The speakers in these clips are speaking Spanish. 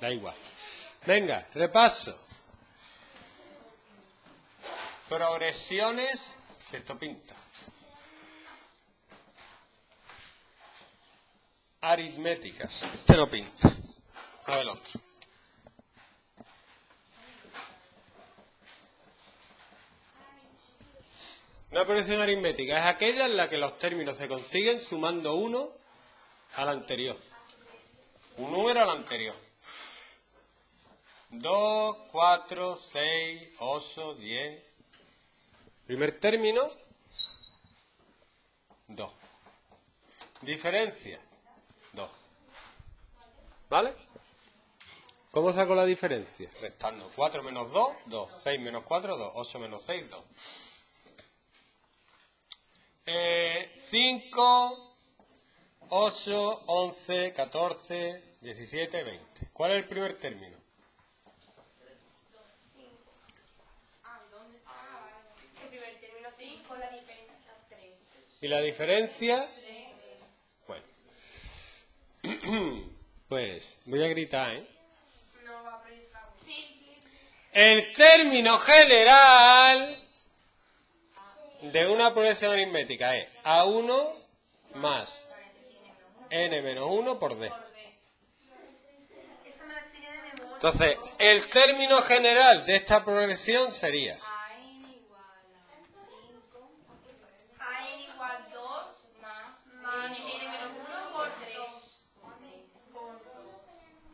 Da igual. Venga, repaso. Progresiones, pinta. Aritméticas. Este no pinta. Ver el otro. Una progresión aritmética es aquella en la que los términos se consiguen sumando uno al anterior. Un número al anterior. 2, 4, 6, 8, 10. Primer término, 2. Diferencia, 2. ¿Vale? ¿Cómo saco la diferencia? Restando 4 menos 2, 2. 6 menos 4, 2. 8 menos 6, 2. 5, 8, 11, 14, 17, 20. ¿Cuál es el primer término? El primer término 5, la diferencia 3. ¿Y la diferencia? Bueno. Pues voy a gritar, ¿eh? El término general de una progresión aritmética es A1 más n menos 1 por d. Esta me la enseñé de memoria. Entonces, el término general de esta progresión sería A n igual a 5. A n igual 2 más, más n, n menos 1 por 3.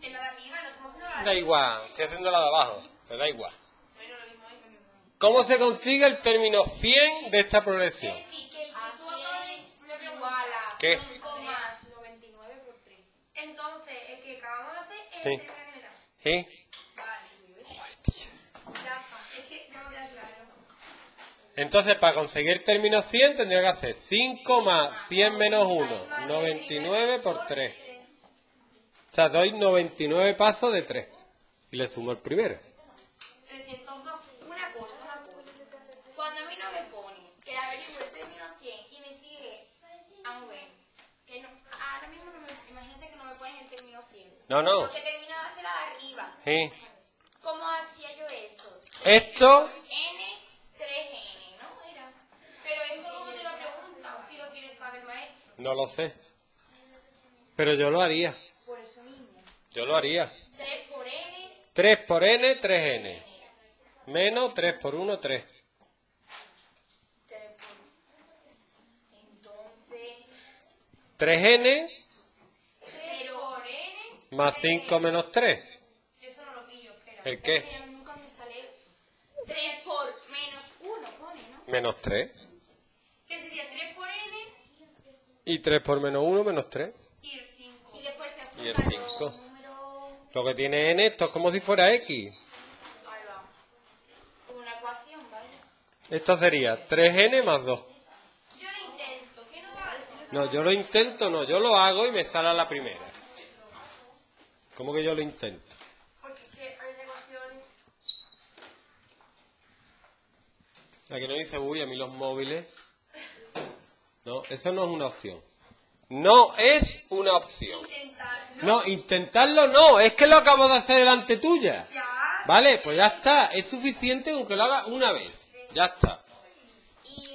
En la de arriba no estamos haciendo la Da igual, estoy haciendo la de abajo, pero da igual. ¿Cómo se consigue el término 100 de esta progresión? ¿Qué? 5 más 99 por 3. Entonces, el que acabamos de hacer es Sí. claro. Entonces, para conseguir término 100 tendría que hacer 5 más 100 menos 1, 99 por 3. O sea, doy 99 pasos de 3. Y le sumo el primero. 302. Una cosa, una cosa. Cuando a mí no me pone que averigüe el término 100 y me sigue a un ver, que no, Sí. ¿Cómo hacía yo eso? Esto, N, 3N, ¿no? Era. Pero eso como te lo preguntan si lo quieres saber maestro. no lo sé. Pero yo lo haría. Por eso mismo. Yo lo haría. 3 por N, 3 por n, 3n. Menos 3 por 1, 3. 3 por... Entonces... 3n 3 por N... más 5 menos 3. Eso no lo pillo, espera. ¿El qué? Nunca me sale eso. 3 por menos 1 pone, ¿no? Menos 3. Que sería 3 por N Y 3 por menos 1, menos 3. y el 5. Y después se apunta Y el los cinco. números... Lo que tiene n, esto es como si fuera x. Ahí va. Una ecuación, ¿vale? Esto sería 3n más 2. Yo lo intento. ¿Qué no vale? Si No, yo lo intento, no, yo lo hago y me sale a la primera. ¿Cómo que yo lo intento? Porque es que hay ecuaciones... La que no dice, uy, a mí los móviles. No, eso no es una opción. No es una opción. No, intentarlo no, es que lo acabo de hacer delante tuya. Ya. Vale, pues ya está, es suficiente con que lo haga una vez. Ya está.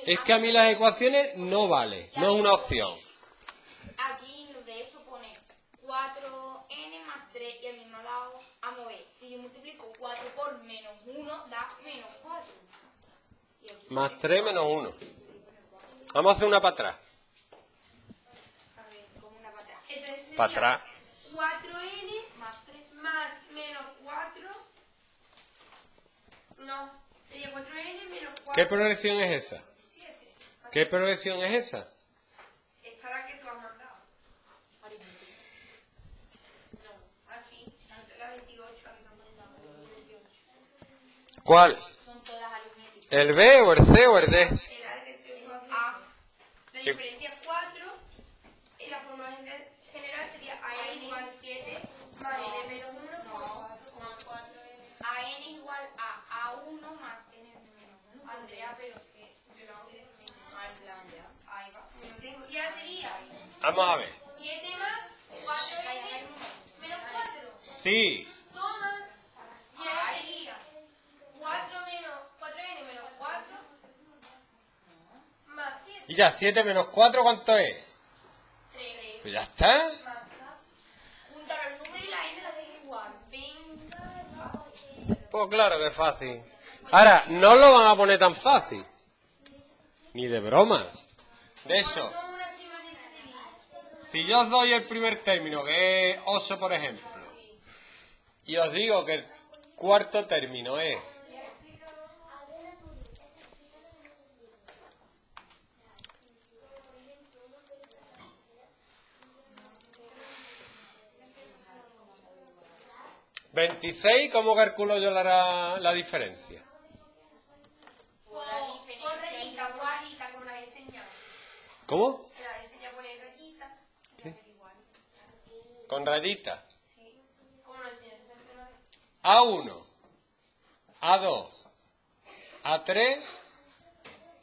Es que a mí las ecuaciones no vale, no es una opción. Aquí lo de esto pone 4n más 3 y a mí me ha dado, a ver, si yo multiplico 4 por menos 1 da menos 4. Más 3 menos 1. Vamos a hacer una para atrás. a ver, como una para atrás. Entonces sería Para atrás. 4n más 3 más menos 4. No, sería 4n menos 4. ¿Qué progresión es esa? 7. ¿Qué progresión es esa? Esta la que tú has mandado. No, así, la 28, la que me han mandado, la 28. ¿Cuál? ¿El B o el C o el D? Era de que A. La diferencia es 4. Y la forma gener- general sería a n igual 7 más n menos 1 por 4. A n igual a a1 más n menos 1. Andrea, pero que yo lo hago directamente. Ah, en plan, ya. Ahí va. Yo lo tengo. Y ahora sería Vamos a ver. 7 más 4n menos Sí. Suma. Y ahora sería 4 menos 4n menos 4 más 7. Y ya, 7 menos 4, ¿cuánto es? 3. Pues ya está. Juntar el número y la n la deja igual. Venga, fácil. Pues claro que es fácil. Ahora, no lo van a poner tan fácil. Ni de broma. De eso, si yo os doy el primer término, que es 8, por ejemplo, y os digo que el cuarto término es ¿26? ¿Cómo calculo yo la, la diferencia? Por rayita, por rayita, como la he enseñado. ¿Cómo? La he enseñado por rayita. ¿Qué? Con rayita. Sí. ¿Cómo lo enseñas? A1, A2, A3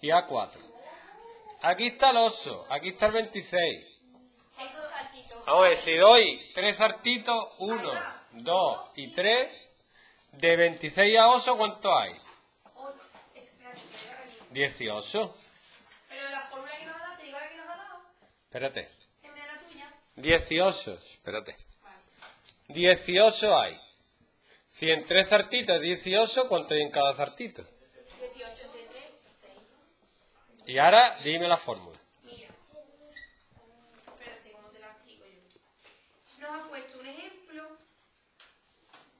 y A4. Aquí está el 8, aquí está el 26. Esos saltitos. Vamos a ver, si doy tres saltitos, 1, 2 y 3, de 26 a 8, ¿cuánto hay? Oh, espérate, espérate, rayita. 18. Pero la fórmula que nos ha dado, te digo la que nos ha dado. Espérate. En vez de la tuya. 18, espérate. Vale. 18 hay. Si en tres sartitos es 18, ¿cuánto hay en cada sartito? 18 entre 3, 6. Y ahora dime la fórmula. Mira. Espérate, ¿cómo te la explico yo? Nos ha puesto un ejemplo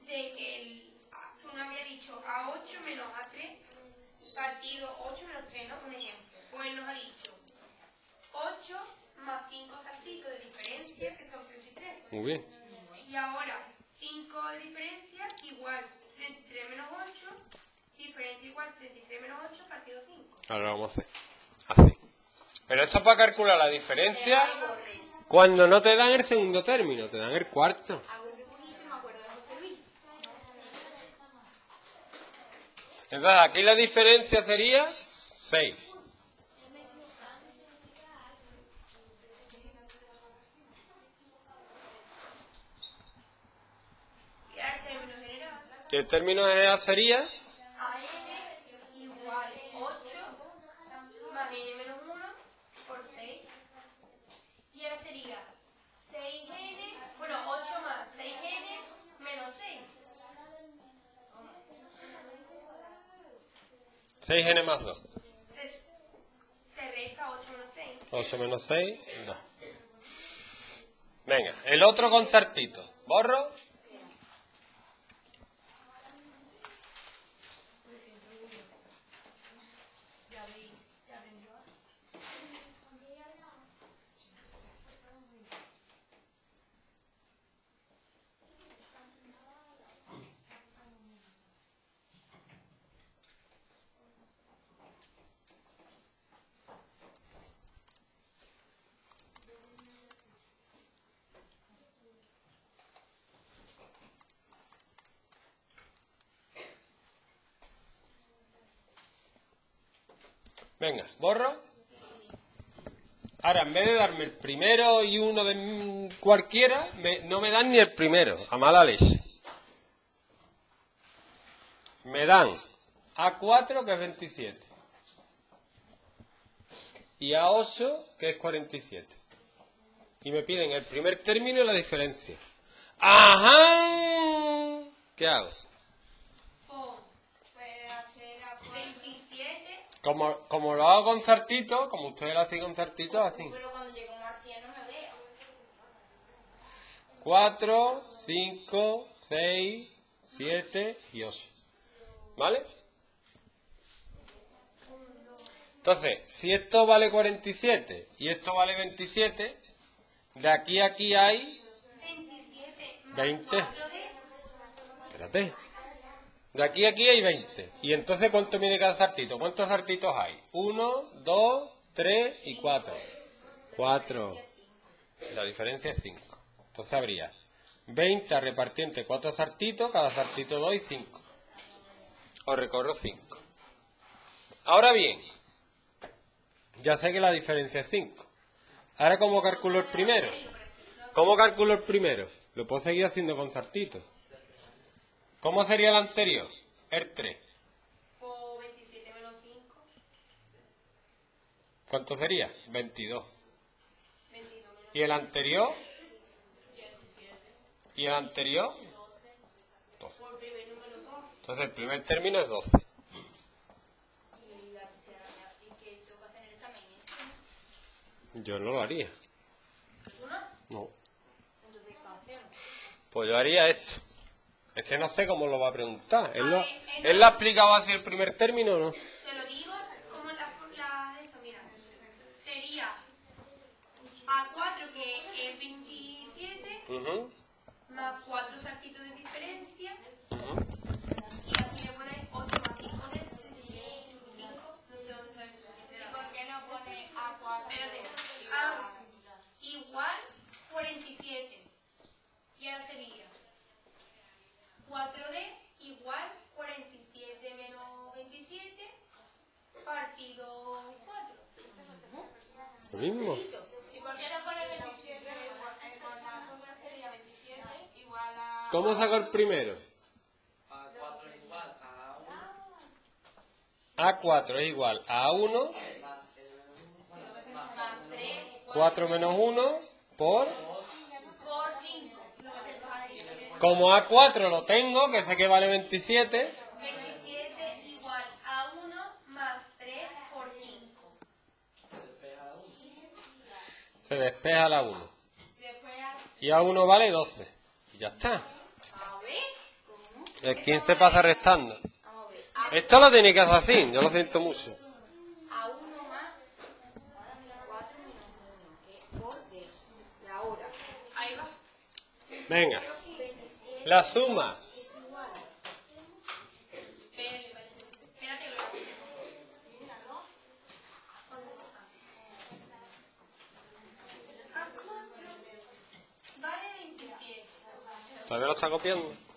de que el, tú nos había dicho A8 menos A3 partido 8 menos 3, ¿no? Un ejemplo. Pues él nos ha dicho 8 más 5 saltitos de diferencia, que son 33. Muy bien. Y ahora 5 de diferencia igual 33 menos 8, diferencia igual 33 menos 8 partido 5. Ahora lo vamos a hacer. Así. Pero esto es para calcular la diferencia cuando no te dan el segundo término, te dan el cuarto. Hago un dibujito y me acuerdo de José Luis. Entonces aquí la diferencia sería 6. Y el término general sería a n igual 8 más n menos 1 por 6. Y ahora sería 6n, bueno, 8 más 6n menos 6. 6n más 2. Se, resta 8 menos 6. 8 menos 6, 2. Venga, el otro concertito. Borro. Venga, borro. Ahora, en vez de darme el primero y uno de cualquiera, me- no me dan ni el primero, a mala leche. Me dan A4, que es 27. Y A8, que es 47. Y me piden el primer término y la diferencia. ¡Ajá! ¿Qué hago? Puede hacer a 27. Como, como lo hago con sartito, como ustedes lo hacen con sartito, así. Pero cuando llegue un marciano me veo. 4, 5, 6, 7 y 8. ¿Vale? Entonces, si esto vale 47 y esto vale 27, de aquí a aquí hay... 27 más 20. 4 de... Espérate. De aquí a aquí hay 20. Y entonces, ¿cuánto viene cada sartito? ¿Cuántos sartitos hay? 1, 2, 3 y 4. 4. La diferencia es 5. Entonces habría 20 a repartir entre 4 sartitos, cada sartito 2 y 5. O recorro 5. Ahora bien, ya sé que la diferencia es 5. Ahora, ¿cómo calculo el primero? ¿Cómo calculo el primero? Lo puedo seguir haciendo con sartitos. ¿Cómo sería el anterior? El 3. O 27 menos 5. ¿Cuánto sería? 22. 22 menos ¿Y el anterior? ¿Y el anterior? 12. Por primer número 2. Entonces el primer término es 12. Y la y que tengo que hacer el examen es Yo no lo haría. una. No. Entonces, ¿qué hacemos? Pues yo haría esto. Es que no sé cómo lo va a preguntar. ¿Él, lo, ¿él lo ha explicado así el primer término o no? Te lo digo como la, la de esto, mira. Sería A4 que es 27 Ujú, más 4 saltitos de diferencia ujú. y aquí le pones 8 más 5 de 5. No sé dónde sale. ¿Y por qué no pone A4? Espérate. A igual 47. Y ahora sería 4D igual 47 menos 27 partido 4. Lo mismo. ¿Y por qué no pone 27? Con la cosa sería 27 igual a... ¿Cómo sacó el primero? A4 igual a 1 A4 es igual a 1, más el menos 1 más Más 3 4 menos 1 por... por 5. Como A4 lo tengo, que sé que vale 27, 27 igual a 1 más 3 por 5. se despeja a 1 se despeja la 1. Después a... Y A1 vale 12. Y ya está. A ver. ¿Cómo? El 15 pasa restando. Esto lo tenéis que hacer así, yo lo siento mucho. a 1 más 4 menos 1, que es por D. Y ahora. Ahí va. Venga, 27 la suma. es igual. Espérate, que lo Míralo. A4 vale 27. ¿Todavía lo está copiando?